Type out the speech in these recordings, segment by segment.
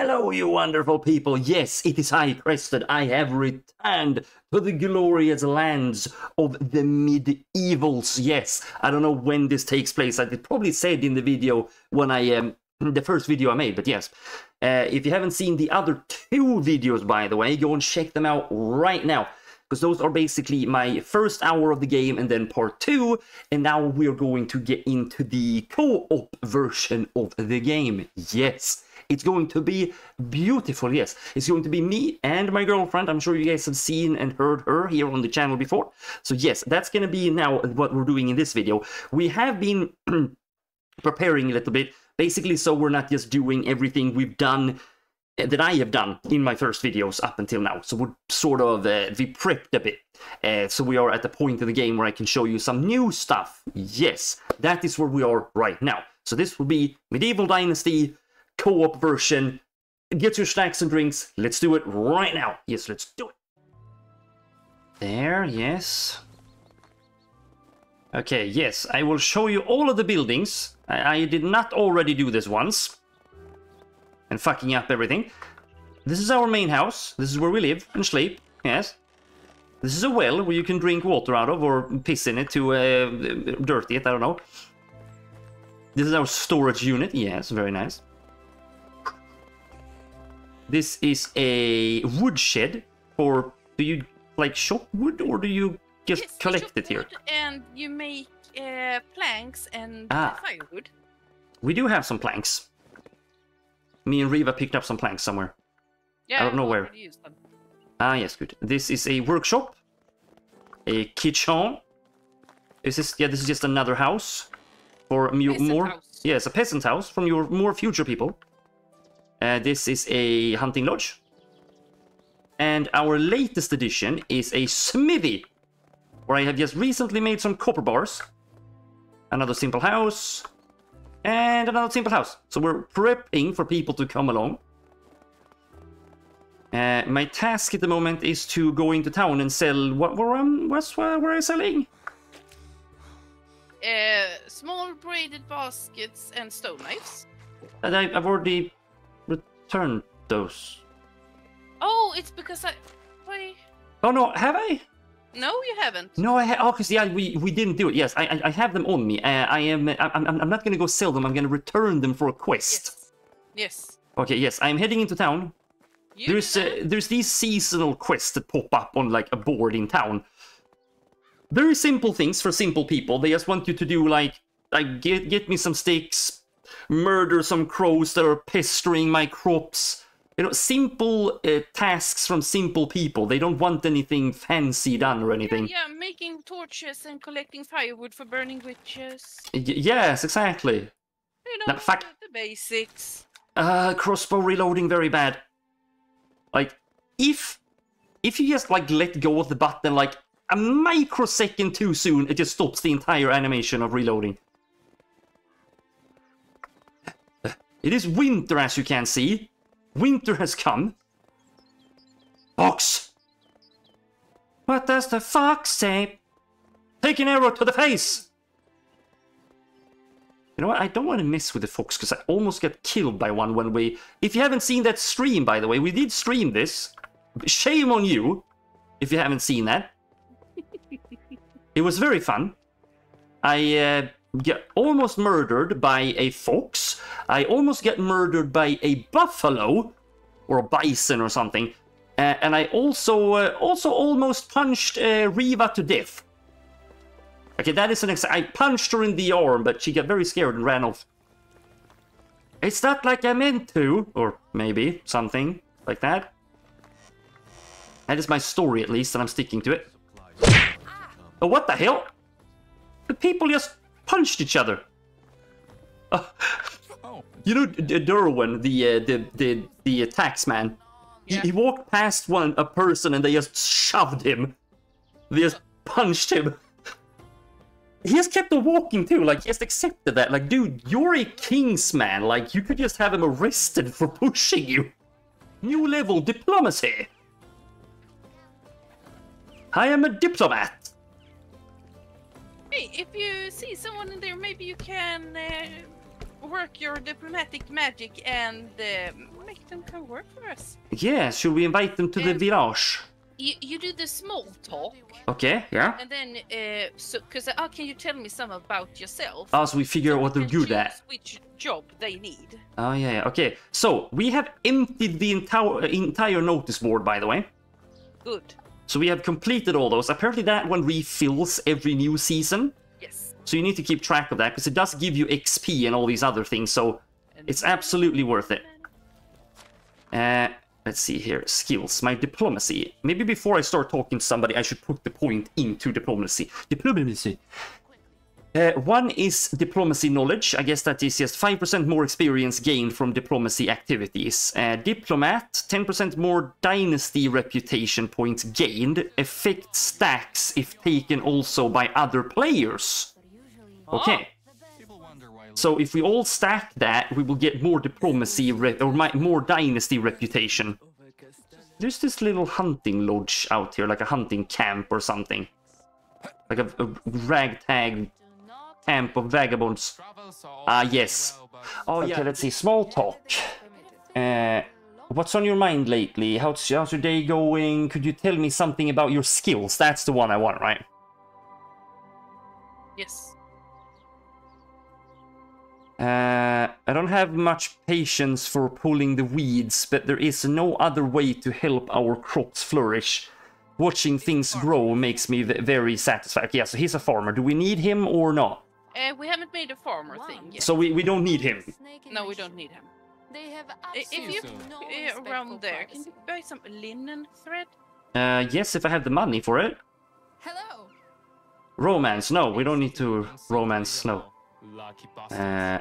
Hello, you wonderful people. Yes, it is I, Crested. I have returned to the glorious lands of the medievals. Yes, I don't know when this takes place. I did probably said in the video when I um the first video I made, but yes. Uh, if you haven't seen the other two videos, by the way, go and check them out right now because those are basically my first hour of the game and then part two. And now we're going to get into the co-op version of the game. Yes, it's going to be beautiful. Yes, it's going to be me and my girlfriend. I'm sure you guys have seen and heard her here on the channel before. So yes, that's going to be now what we're doing in this video. We have been preparing a little bit, basically so we're not just doing everything we've done that I have done in my first videos up until now. So we're sort of, uh, we prepped a bit. Uh, so we are at the point in the game where I can show you some new stuff. Yes, that is where we are right now. So this will be Medieval Dynasty co-op version. Get your snacks and drinks. Let's do it right now. Yes, let's do it. There, yes. Okay, yes, I will show you all of the buildings. I, I did not already do this once and fucking up everything. This is our main house. This is where we live and sleep. Yes. This is a well where you can drink water out of or piss in it to uh, dirty it. I don't know. This is our storage unit. Yes, very nice. This is a woodshed for. Do you like shop wood or do you just Yes, collect chop it here? And you make uh, planks and Ah. firewood. We do have some planks. Me and Riva picked up some planks somewhere. Yeah, I don't know where. already used them. Ah, yes, good. This is a workshop, a kitchen. Is this? Yeah, this is just another house for more. house. Yes, a peasant house from your more future people. Uh, this is a hunting lodge, and our latest addition is a smithy, where I have just recently made some copper bars. Another simple house, and another simple house. So we're prepping for people to come along. Uh, my task at the moment is to go into town and sell what where um what's where, where I selling? Uh, small braided baskets and stone knives. And I, I've already returned those. Oh, it's because I. Wait. Oh no, have I? No, you haven't. No, I ha- oh, cause yeah, we we didn't do it. Yes, I I, I have them on me. Uh, I am I, I'm I'm not gonna go sell them. I'm gonna return them for a quest. Yes. Yes. Okay, yes, I'm heading into town. You there's uh, there's these seasonal quests that pop up on like a board in town. Very simple things for simple people. They just want you to do like like get get me some sticks, murder some crows that are pestering my crops. You know, simple uh, tasks from simple people. They don't want anything fancy done or anything. yeah, making torches and collecting firewood for burning witches. Y- yes, exactly. You know, Now, the, the basics. Uh, crossbow reloading very bad. Like, if if you just like let go of the button like a microsecond too soon, it just stops the entire animation of reloading. It is winter, as you can see. Winter has come. Fox! What does the fox say? Take an arrow to the face! You know what? I don't want to mess with the fox because I almost got killed by one when we. If you haven't seen that stream, by the way, we did stream this. Shame on you if you haven't seen that. it was very fun. I uh, get almost murdered by a fox. I almost get murdered by a buffalo or a bison or something. Uh, and I also uh, also almost punched uh, Riva to death. Okay, that is an ex- I punched her in the arm, but she got very scared and ran off. It's not like I meant to, or maybe something like that. That is my story, at least, and I'm sticking to it. Oh, what the hell? The people just punched each other. Uh, you know, Derwin, the uh, the the the taxman. He, Yeah. he walked past one a person and they just shoved him. They just punched him. He has kept on walking too, like he has accepted that. Like, dude, you're a king's man. Like, you could just have him arrested for pushing you. New level diplomacy. I am a diplomat. Hey, if you see someone in there, maybe you can uh, work your diplomatic magic and uh, make them come work for us. Yeah, should we invite them to the Um, village? You, you do the small talk, Okay, yeah. and then uh, so because oh, can you tell me some about yourself? Oh, so we figure out what they're good at. Which job they need? Oh yeah, yeah. Okay, so we have emptied the entire entire notice board, by the way. Good. So we have completed all those. Apparently, that one refills every new season. Yes. So you need to keep track of that because it does give you XP and all these other things. So it's absolutely worth it. Uh, let's see here. Skills. My diplomacy. Maybe before I start talking to somebody, I should put the point into diplomacy. Diplomacy. Uh, one is diplomacy knowledge. I guess that is just 5% more experience gained from diplomacy activities. Uh, diplomat, 10% more dynasty reputation points gained. Effect stacks if taken also by other players. Okay. So if we all stack that, we will get more diplomacy re- or my, more dynasty reputation. There's this little hunting lodge out here, like a hunting camp or something. Like a, a ragtag camp of vagabonds. Ah, yes. Oh, yeah, let's see. Small talk. Uh, what's on your mind lately? How's, how's your day going? Could you tell me something about your skills? That's the one I want, right? Yes. Uh, I don't have much patience for pulling the weeds, but there is no other way to help our crops flourish. Watching things grow makes me very satisfied. Yeah, so he's a farmer. Do we need him or not? Uh, we haven't made a farmer thing yet. So we, we don't need him. no, we don't need him. They have If you absolutely no uh, around there, can you buy some linen thread? Uh, yes, if I have the money for it. Hello. Romance, no, we don't need to romance, no. Uh,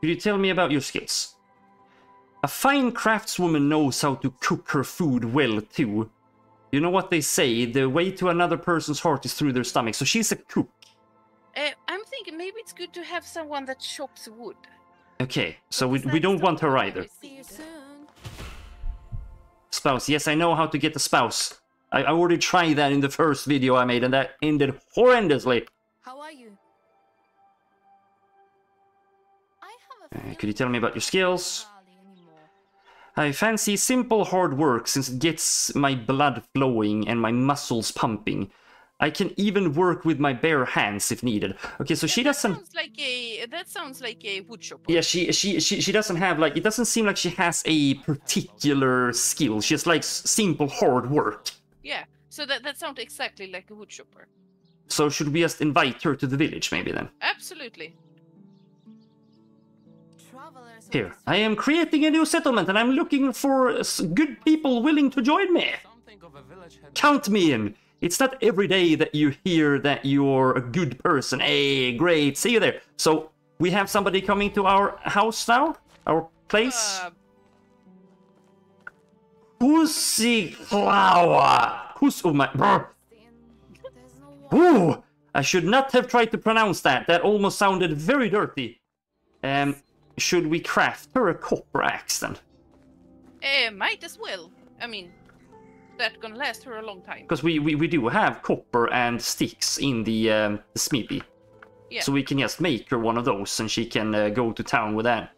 could you tell me about your skills? A fine craftswoman knows how to cook her food well too. You know what they say, the way to another person's heart is through their stomach, so she's a cook. Uh, I'm thinking maybe it's good to have someone that chops wood. Okay, so we, we don't want her either. See you soon. Spouse, yes, I know how to get a spouse. I, I already tried that in the first video I made, and that ended horrendously. How are you? I have a Uh, could you tell me about your skills? I fancy simple hard work since it gets my blood flowing and my muscles pumping. I can even work with my bare hands if needed. Okay, so she doesn't. sounds like a that sounds like a wood chopper. Yeah, she she she she doesn't have like it doesn't seem like she has a particular skill. She just likes simple hard work. Yeah. So that that sounds exactly like a wood chopper. So should we just invite her to the village maybe then? Absolutely. Here, I am creating a new settlement and I'm looking for good people willing to join me. Count me in. It's not every day that you hear that you're a good person. Hey, great, see you there. So we have somebody coming to our house now, our place. Uh, Pussy flower. Puss. Oh my. brr. There's no water. Ooh, I should not have tried to pronounce that. That almost sounded very dirty. Um, should we craft her a copper axe then? uh, might as well. I mean, that's gonna last her a long time. Because we, we, we do have copper and sticks in the, um, the smithy. Yeah. So we can just make her one of those and she can uh, go to town with that.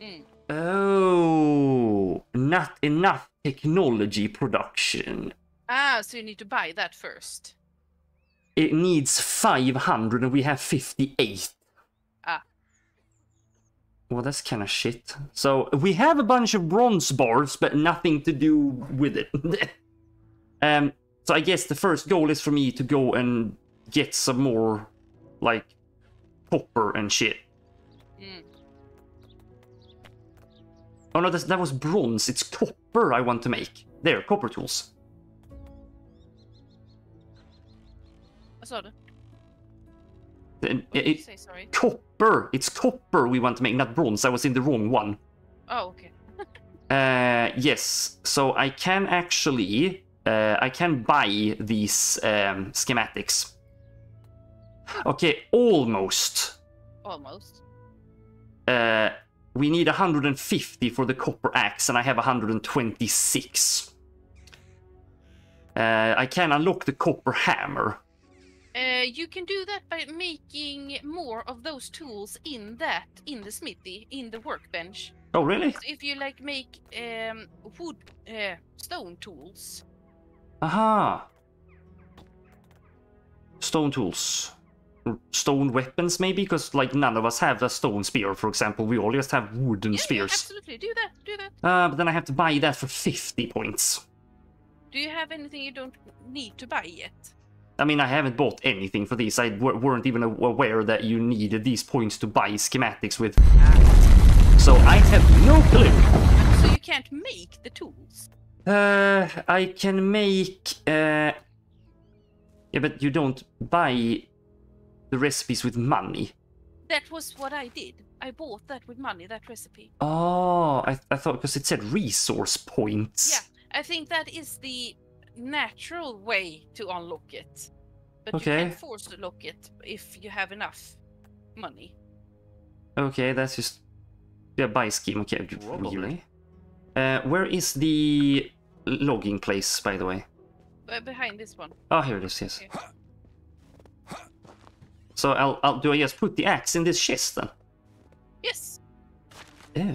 Mm. Oh, not enough technology production. Ah, so you need to buy that first. It needs 500 and we have 58. Ah. Well, that's kind of shit. So we have a bunch of bronze bars, but nothing to do with it. um, so I guess the first goal is for me to go and get some more, like, copper and shit. Mm. Oh no, that was bronze. It's copper I want to make. There, copper tools. Vad sa du? What did you say? Sorry. copper! It's copper we want to make, not bronze. I was in the wrong one. Oh, okay. Uh, yes, so I can actually, uh, I can buy these um, schematics. Okay, almost. Almost. Uh, we need 150 for the copper axe, and I have 126. Uh, I can unlock the copper hammer. Uh, you can do that by making more of those tools in that, in the smithy, in the workbench. Oh, really? So if you like make um, wood, uh, stone tools, Aha. Stone tools. Stone weapons, maybe? Because, like, none of us have a stone spear, for example. We all just have wooden yeah, yeah, spears. absolutely, do that, do that. Uh, but then I have to buy that for 50 points. Do you have anything you don't need to buy yet? I mean, I haven't bought anything for these. I w- weren't even aware that you needed these points to buy schematics with. So I have no clue. So you can't make the tools. Uh, I can make. Uh... Yeah, but you don't buy the recipes with money. That was what I did. I bought that with money, that recipe. Oh, I, I thought because it said resource points. Yeah, I think that is the natural way to unlock it. But Okay. you can force to lock it if you have enough money. Okay, that's just. Yeah, buy scheme. Okay, Probably. really? Uh, where is the logging place, by the way? Uh, behind this one. Oh, here it is. Yes. Okay. So I'll, I'll do I just put the axe in this chest then? Yes. Yeah.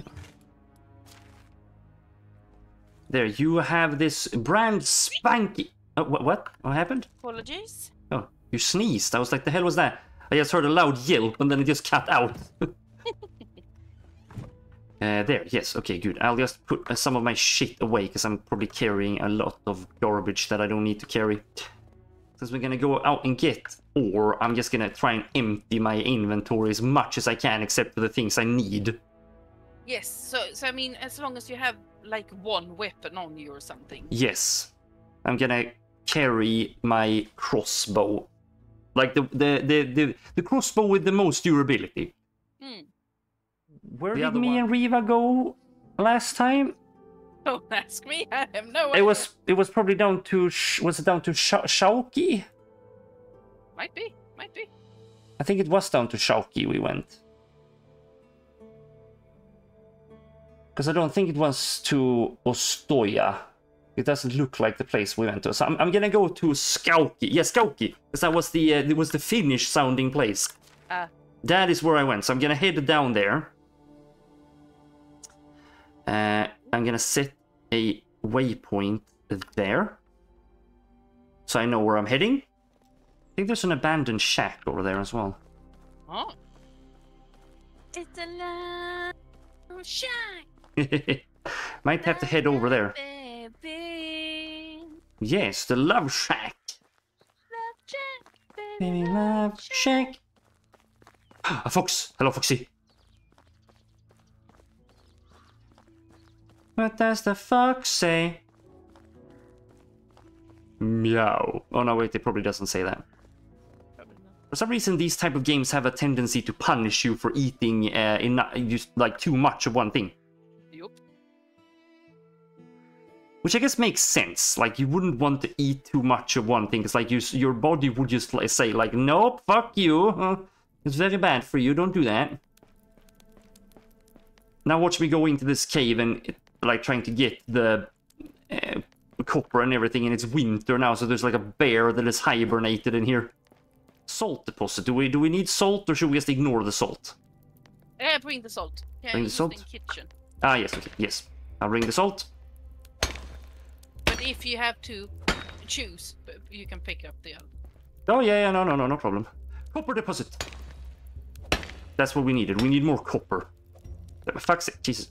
There, you have this brand spanky. What? What? What happened? Apologies. Oh, you sneezed. I was like, the hell was that? I just heard a loud yelp and then it just cut out. uh, there, yes, okay, good. I'll just put uh, some of my shit away because I'm probably carrying a lot of garbage that I don't need to carry. Since we're gonna go out and get ore, I'm just gonna try and empty my inventory as much as I can, except for the things I need. Yes. So, so I mean, as long as you have like one weapon on you or something. Yes. I'm gonna carry my crossbow. Like the the the the, the crossbow with the most durability. Where The did me one. and Riva go last time? Don't ask me. I have no It idea. was it was probably down to Sh- was it down to Sh- Shauki? Might be. Might be. I think it was down to Shauki we went. Because I don't think it was to Ostoja. It doesn't look like the place we went to. So I'm, I'm gonna go to Skauki. Yeah, Skauki. Because that was the uh, it was the Finnish sounding place. Ah. That is where I went. So I'm gonna head down there. Uh, I'm gonna set a waypoint there. So I know where I'm heading. I think there's an abandoned shack over there as well. Oh. It's a light of shine. Might have to head over there. Baby. Yes, the love shack. Love shack, Baby love shack. A fox. Hello, Foxy. What does the fox say? Meow. Oh no, wait, it probably doesn't say that. For some reason, these type of games have a tendency to punish you for eating uh, in just like too much of one thing. Yup. Which I guess makes sense. Like you wouldn't want to eat too much of one thing. It's like you, your body would just like, say like, "Nope, fuck you. Uh, it's very bad for you. Don't do that." Now watch me go into this cave and like trying to get the uh, copper and everything, and it's winter now, so there's like a bear that is hibernated in here. Salt deposit. Do we do we need salt or should we just ignore the salt? Uh, bring the salt. Yeah, Bring the salt? In kitchen. Ah yes, okay, yes. I'll bring the salt. But if you have to choose, you can pick up the other. Oh yeah, yeah, no, no, no, no problem. Copper deposit. That's what we needed. We need more copper. Fuck's sake, Jesus.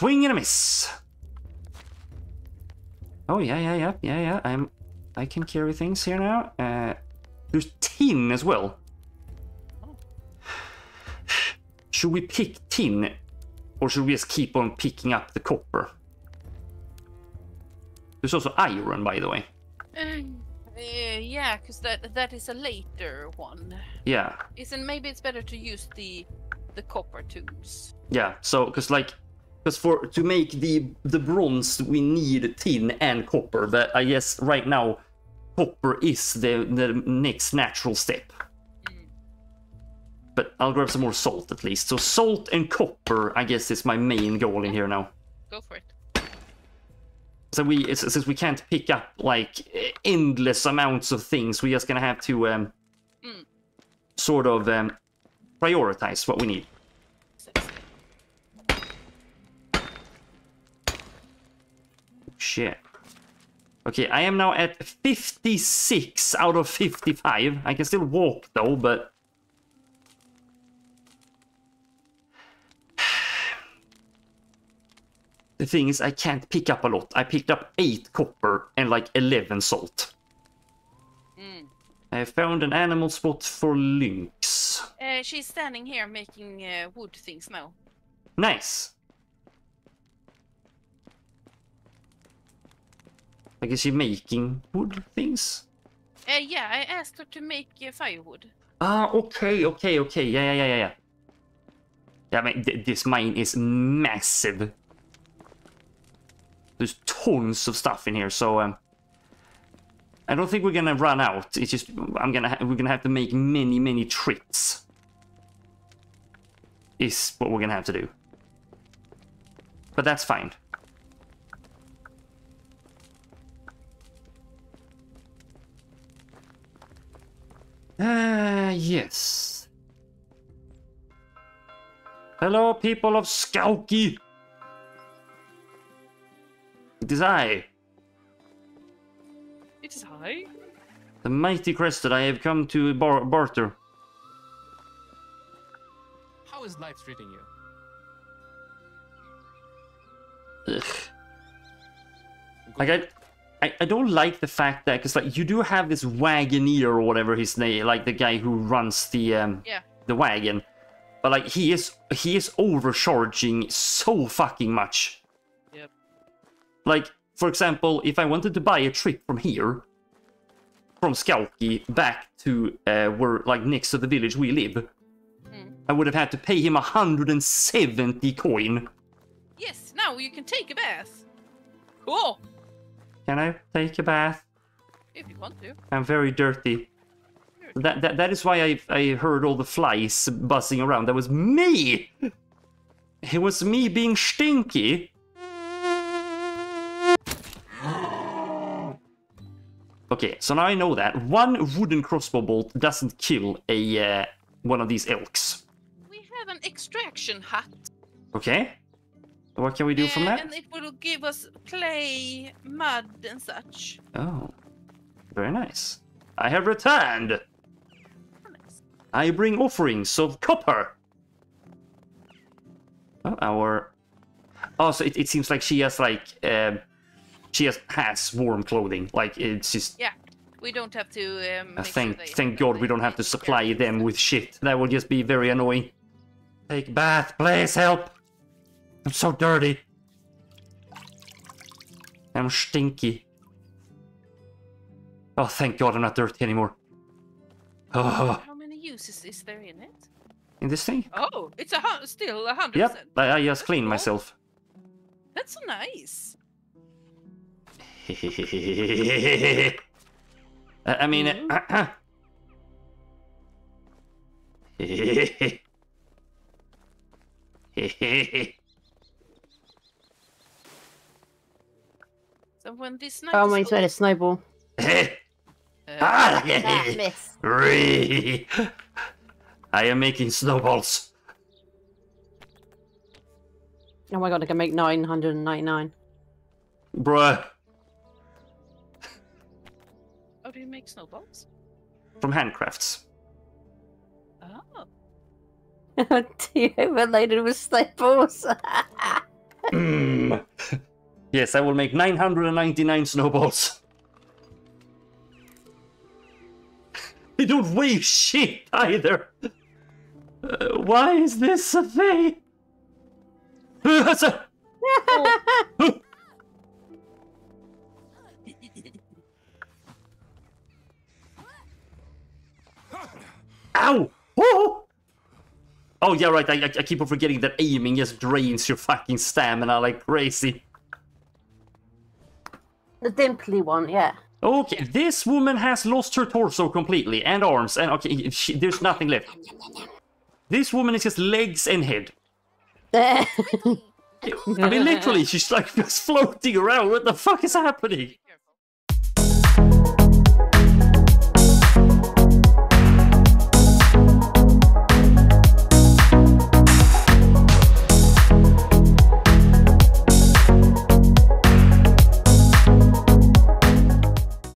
Swing and a miss. Oh yeah, yeah, yeah, yeah, yeah. I'm. I can carry things here now. Uh, there's tin as well. Should we pick tin, or should we just keep on picking up the copper? There's also iron, by the way. Uh, yeah, because that that is a later one. Yeah. Isn't maybe it's better to use the the copper tubes? Yeah, so because like because for to make the the bronze we need tin and copper, but I guess right now copper is the the next natural step. But I'll grab some more salt at least. So salt and copper, I guess, is my main goal in here now. Go for it. So we, since we can't pick up like endless amounts of things, we're just gonna have to um, Mm. sort of um, prioritize what we need. Shit. Okay, I am now at 56 out of 55. I can still walk though, but... The thing is, I can't pick up a lot. I picked up 8 copper and like 11 salt. Mm. I found an animal spot for lynx. Uh, she's standing here making uh, wood things now. Nice. Like, is she making wood things? Uh, yeah, I asked her to make uh, firewood. Ah, okay, okay, okay. Yeah, yeah, yeah, yeah, yeah. Yeah, I mean, th- this mine is massive. There's tons of stuff in here, so um, I don't think we're gonna run out. It's just I'm gonna we're gonna have to make many, many trips. Is what we're gonna have to do. But that's fine. Ah, yes. Hello, people of Skauki. It is I, It is I? the mighty crested. I have come to bar- barter. How is life treating you? Ugh. Like I, I, I don't like the fact that because like you do have this wagoneer or whatever his name, like the guy who runs the um Yeah. the wagon, but like he is he is overcharging so fucking much. Yep. Like for example, if I wanted to buy a trip from here, from Skauki back to uh, where like next to the village we live, Mm. I would have had to pay him 170 coin. Yes, now you can take a bath. Cool. Can I take a bath? If you want to. I'm very dirty. That, that that is why I I heard all the flies buzzing around. That was me. It was me being stinky. Okay, so now I know that one wooden crossbow bolt doesn't kill a uh, one of these elks. We have an extraction hut. Okay, what can we do from uh, that? And it will give us clay, mud, and such. Oh, very nice. I have returned. Nice. I bring offerings of copper. Oh, our. Oh, so it, it seems like she has like um, she has has warm clothing. Like it's just. Yeah. We don't have to. Um, uh, sure thank they thank God we don't have to supply them with shit. That would just be very annoying. Take bath, please help. I'm so dirty. I'm stinky. Oh, thank God I'm not dirty anymore. Oh, How many uses is there in it? in this thing? Oh, it's a still a hundred Yep. I, I just cleaned myself. That's so nice. I I mean, uh, So when this night Oh, is my over- made a snowball. uh, Ah, miss. Ree. I am making snowballs. Oh my god, I can make 999. Bruh. how do you make snowballs? From handcrafts. Oh, Do you overloaded with snowballs? Mm. Yes, I will make 999 snowballs. they don't weigh shit either. Uh, why is this a thing? Ow! Oh! Oh yeah, right. I I keep on forgetting that aiming just drains your fucking stamina like crazy. The dimply one, yeah. Okay, this woman has lost her torso completely and arms, and okay, she, there's nothing left. This woman is just legs and head. I mean, literally, she's like just floating around. What the fuck is happening?